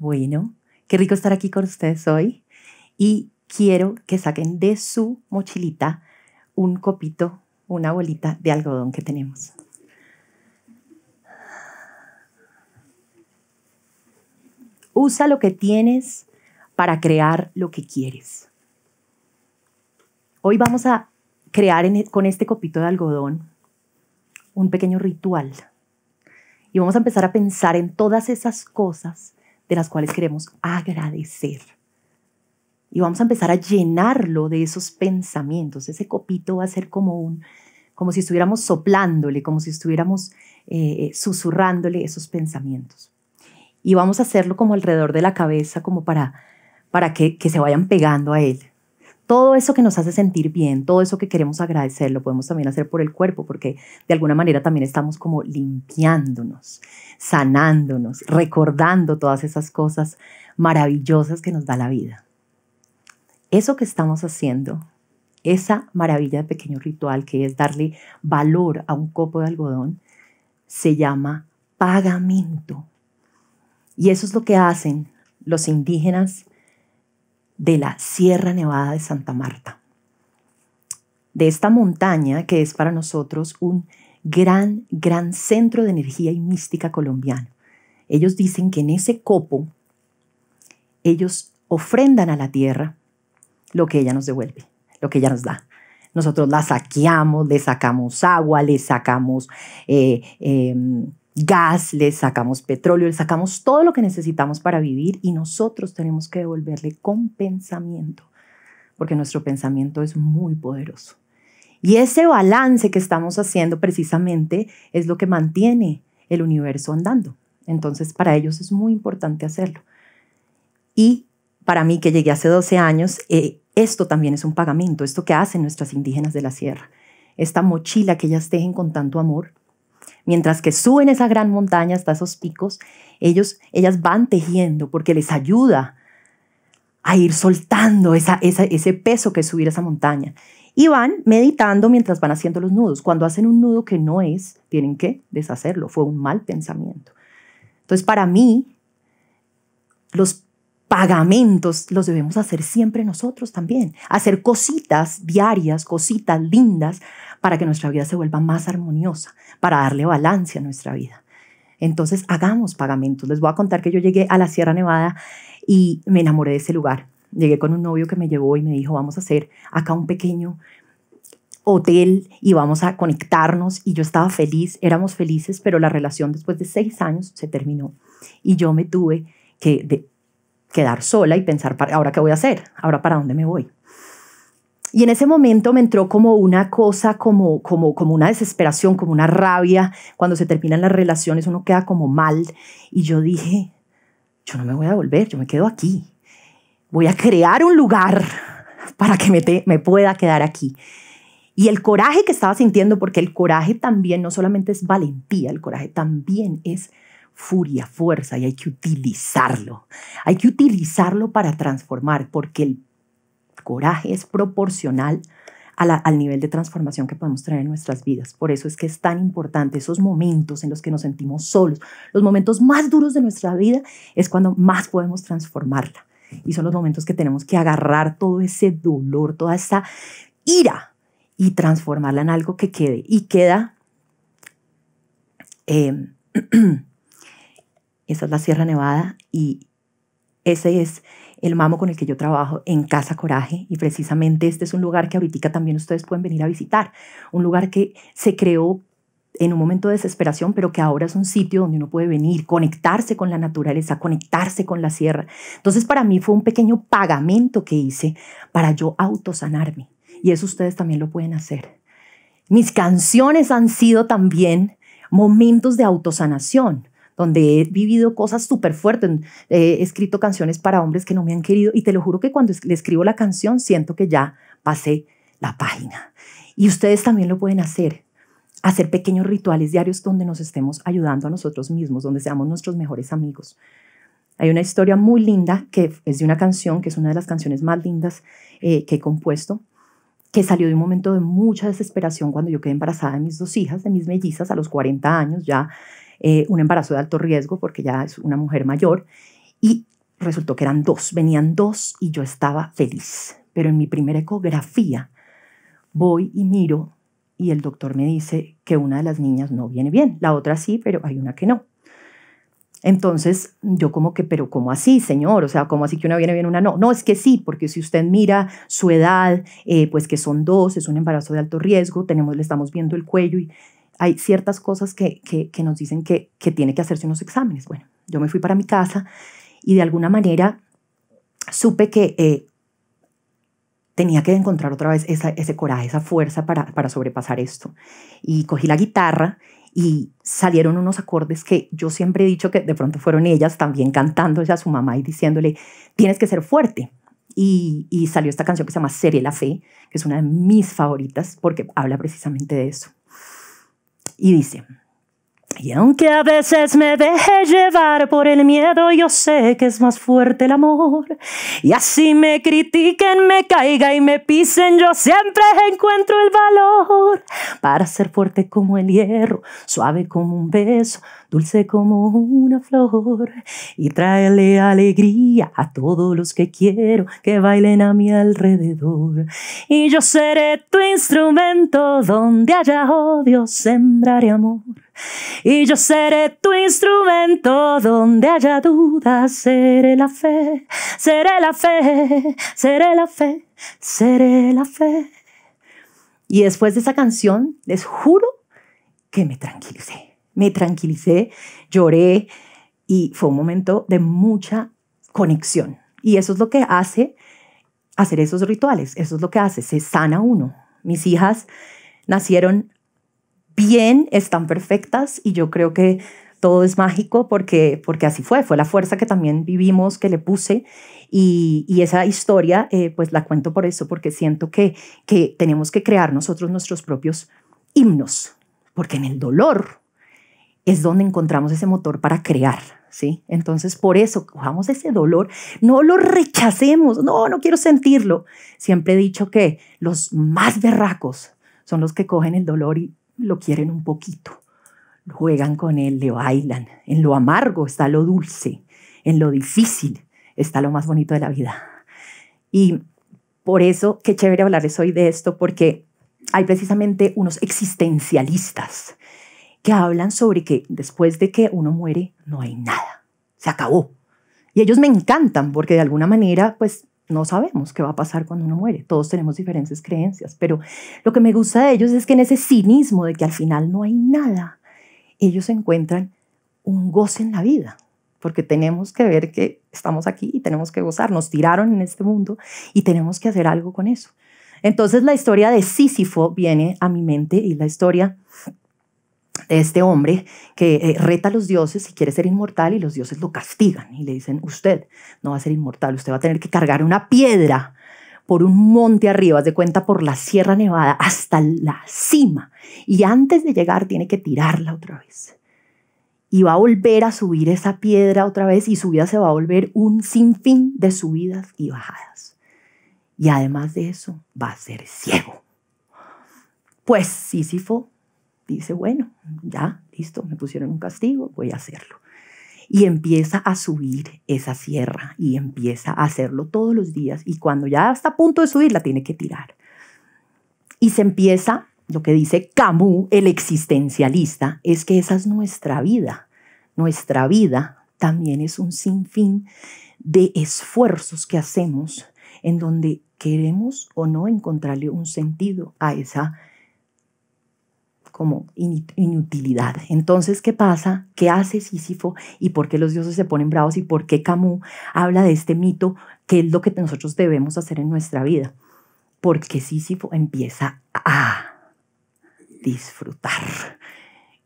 Bueno, qué rico estar aquí con ustedes hoy y quiero que saquen de su mochilita un copito, una bolita de algodón que tenemos. Usa lo que tienes para crear lo que quieres. Hoy vamos a crear e, con este copito de algodón un pequeño ritual. Y vamos a empezar a pensar en todas esas cosas de las cuales queremos agradecer. Y vamos a empezar a llenarlo de esos pensamientos. Ese copito va a ser como un, como si estuviéramos soplándole, como si estuviéramos eh, susurrándole esos pensamientos. Y vamos a hacerlo como alrededor de la cabeza, como para, para que, que se vayan pegando a él. Todo eso que nos hace sentir bien, todo eso que queremos agradecer, lo podemos también hacer por el cuerpo, porque de alguna manera también estamos como limpiándonos, sanándonos, recordando todas esas cosas maravillosas que nos da la vida. Eso que estamos haciendo, esa maravilla de pequeño ritual que es darle valor a un copo de algodón, se llama pagamento. Y eso es lo que hacen los indígenas de la Sierra Nevada de Santa Marta, de esta montaña que es para nosotros un gran, gran centro de energía y mística colombiano. Ellos dicen que en ese copo ellos ofrendan a la tierra lo que ella nos devuelve, lo que ella nos da. Nosotros la saqueamos, le sacamos agua, le sacamos eh, em, gas, le sacamos petróleo, le sacamos todo lo que necesitamos para vivir y nosotros tenemos que devolverle con pensamiento, porque nuestro pensamiento es muy poderoso. Y ese balance que estamos haciendo precisamente es lo que mantiene el universo andando. Entonces, para ellos es muy importante hacerlo. Y para mí, que llegué hace 12 años, eh, esto también es un pagamento, esto que hacen nuestras indígenas de la sierra. Esta mochila que ellas tejen con tanto amor, mientras que suben esa gran montaña hasta esos picos, ellos, ellas van tejiendo porque les ayuda a ir soltando ese peso que es subir esa montaña. Y van meditando mientras van haciendo los nudos. Cuando hacen un nudo que no es, tienen que deshacerlo. Fue un mal pensamiento. Entonces, para mí, los pagamentos los debemos hacer siempre nosotros también. Hacer cositas diarias, cositas lindas para que nuestra vida se vuelva más armoniosa, para darle balance a nuestra vida. Entonces, hagamos pagamentos. Les voy a contar que yo llegué a la Sierra Nevada y me enamoré de ese lugar. Llegué con un novio que me llevó y me dijo, vamos a hacer acá un pequeño hotel y vamos a conectarnos. Y yo estaba feliz, éramos felices, pero la relación después de seis años se terminó. Y yo me tuve que quedar sola y pensar, ¿ahora qué voy a hacer? ¿Ahora para dónde me voy? Y en ese momento me entró como una cosa, como, como, como una desesperación, como una rabia. Cuando se terminan las relaciones uno queda como mal. Y yo dije, yo no me voy a volver, yo me quedo aquí. Voy a crear un lugar para que me, me pueda quedar aquí. Y el coraje que estaba sintiendo, porque el coraje también no solamente es valentía, el coraje también es furia, fuerza y hay que utilizarlo. Hay que utilizarlo para transformar, porque el coraje es proporcional al nivel de transformación que podemos tener en nuestras vidas. Por eso es que es tan importante esos momentos en los que nos sentimos solos. Los momentos más duros de nuestra vida es cuando más podemos transformarla. Y son los momentos que tenemos que agarrar todo ese dolor, toda esa ira y transformarla en algo que quede. Y queda... Eh, esa es la Sierra Nevada y ese es el mamo con el que yo trabajo en Casa Coraje y precisamente este es un lugar que ahorita también ustedes pueden venir a visitar, un lugar que se creó en un momento de desesperación, pero que ahora es un sitio donde uno puede venir, conectarse con la naturaleza, conectarse con la sierra. Entonces para mí fue un pequeño pagamento que hice para yo autosanarme y eso ustedes también lo pueden hacer. Mis canciones han sido también momentos de autosanación donde he vivido cosas súper fuertes. He escrito canciones para hombres que no me han querido y te lo juro que cuando le escribo la canción siento que ya pasé la página. Y ustedes también lo pueden hacer. Hacer pequeños rituales diarios donde nos estemos ayudando a nosotros mismos, donde seamos nuestros mejores amigos. Hay una historia muy linda que es de una canción, que es una de las canciones más lindas eh, que he compuesto, que salió de un momento de mucha desesperación cuando yo quedé embarazada de mis dos hijas, de mis mellizas, a los 40 años ya eh, un embarazo de alto riesgo porque ya es una mujer mayor. Y resultó que eran dos, venían dos y yo estaba feliz. Pero en mi primera ecografía voy y miro y el doctor me dice que una de las niñas no viene bien, la otra sí, pero hay una que no. Entonces yo como que, pero ¿cómo así, señor? O sea, ¿cómo así que una viene bien, una no? No, es que sí, porque si usted mira su edad, eh, pues que son dos, es un embarazo de alto riesgo, tenemos, le estamos viendo el cuello y hay ciertas cosas que, que, nos dicen que, que tiene que hacerse unos exámenes. Bueno, yo me fui para mi casa y de alguna manera supe que eh, tenía que encontrar otra vez ese coraje, esa fuerza para, para sobrepasar esto. Y cogí la guitarra y salieron unos acordes que yo siempre he dicho que de pronto fueron ellas también cantándole a su mamá y diciéndole, tienes que ser fuerte. Y, y salió esta canción que se llama Seré la Fe, que es una de mis favoritas porque habla precisamente de eso. Y dice, y aunque a veces me deje llevar por el miedo, yo sé que es más fuerte el amor. Y así me critiquen, me caiga y me pisen, yo siempre encuentro el valor para ser fuerte como el hierro, suave como un beso, dulce como una flor. Y traerle alegría a todos los que quiero que bailen a mi alrededor. Y yo seré tu instrumento donde haya odio, sembraré amor. Y yo seré tu instrumento donde haya dudas, seré la fe, seré la fe, seré la fe, seré la fe. Y después de esa canción, les juro que me tranquilicé, me tranquilicé, lloré y fue un momento de mucha conexión. Y eso es lo que hace hacer esos rituales, eso es lo que hace, se sana uno. Mis hijas nacieron bien, están perfectas y yo creo que todo es mágico porque, porque así fue, fue la fuerza que también vivimos, que le puse y, esa historia eh, pues la cuento por eso, porque siento que, que tenemos que crear nosotros nuestros propios himnos, porque en el dolor es donde encontramos ese motor para crear, ¿sí? Entonces, por eso, cojamos ese dolor, no lo rechacemos, no, no quiero sentirlo. Siempre he dicho que los más berracos son los que cogen el dolor y lo quieren un poquito, juegan con él, le bailan. En lo amargo está lo dulce, en lo difícil está lo más bonito de la vida. Y por eso, qué chévere hablarles hoy de esto, porque hay precisamente unos existencialistas que hablan sobre que después de que uno muere no hay nada, se acabó. Y ellos me encantan porque de alguna manera pues no sabemos qué va a pasar cuando uno muere. Todos tenemos diferentes creencias, pero lo que me gusta de ellos es que en ese cinismo de que al final no hay nada, ellos encuentran un goce en la vida, porque tenemos que ver que estamos aquí y tenemos que gozar. Nos tiraron en este mundo y tenemos que hacer algo con eso. Entonces la historia de Sísifo viene a mi mente y la historia este hombre que eh, reta a los dioses y quiere ser inmortal y los dioses lo castigan y le dicen, usted no va a ser inmortal, usted va a tener que cargar una piedra por un monte arriba, de cuenta por la Sierra Nevada hasta la cima y antes de llegar tiene que tirarla otra vez. Y va a volver a subir esa piedra otra vez y su vida se va a volver un sinfín de subidas y bajadas. Y además de eso, va a ser ciego. Pues Sísifo dice, bueno, ya, listo, me pusieron un castigo, voy a hacerlo. Y empieza a subir esa sierra y empieza a hacerlo todos los días y cuando ya está a punto de subir la tiene que tirar. Y se empieza, lo que dice Camus, el existencialista, es que esa es nuestra vida. Nuestra vida también es un sinfín de esfuerzos que hacemos en donde queremos o no encontrarle un sentido a esa como inutilidad. Entonces, ¿qué pasa? ¿Qué hace Sísifo? ¿Y por qué los dioses se ponen bravos? ¿Y por qué Camus habla de este mito? ¿Qué es lo que nosotros debemos hacer en nuestra vida? Porque Sísifo empieza a disfrutar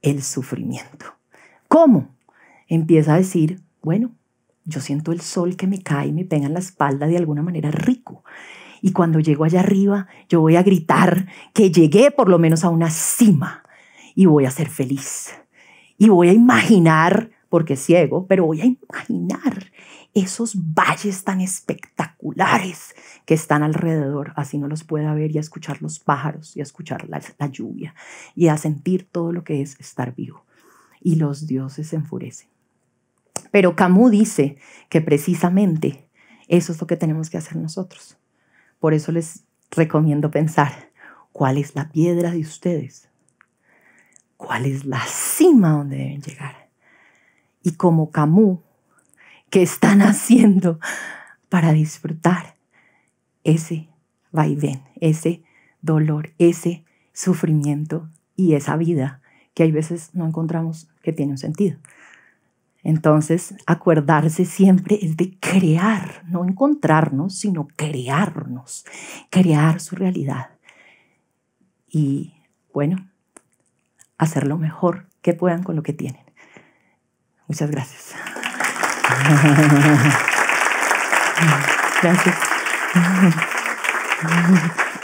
el sufrimiento. ¿Cómo? Empieza a decir, bueno, yo siento el sol que me cae y me pega en la espalda de alguna manera rico. Y cuando llego allá arriba, yo voy a gritar que llegué por lo menos a una cima y voy a ser feliz. Y voy a imaginar, porque ciego, pero voy a imaginar esos valles tan espectaculares que están alrededor, así no los pueda ver y a escuchar los pájaros y a escuchar la, la lluvia y a sentir todo lo que es estar vivo. Y los dioses se enfurecen. Pero Camus dice que precisamente eso es lo que tenemos que hacer nosotros. Por eso les recomiendo pensar cuál es la piedra de ustedes, cuál es la cima donde deben llegar. Y como Camus, ¿qué están haciendo para disfrutar ese vaivén, ese dolor, ese sufrimiento y esa vida que hay veces no encontramos que tiene un sentido. Entonces, acordarse siempre es de crear, no encontrarnos, sino crearnos, crear su realidad. Y bueno, hacer lo mejor que puedan con lo que tienen. Muchas gracias. Gracias.